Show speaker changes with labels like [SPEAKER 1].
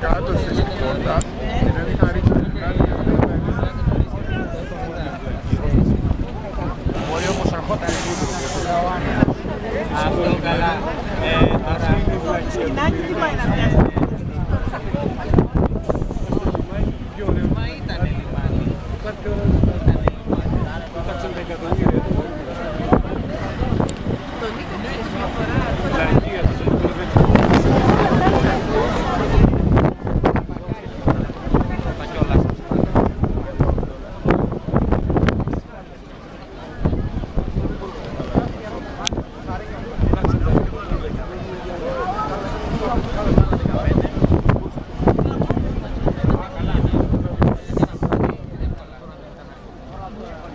[SPEAKER 1] κάτω στην πόρτα και δεν είχα ρίξει Μπορεί όμως αρχόταν Αυτό καλά. Ε, τώρα... Σκηνάκι τι πάει Yeah.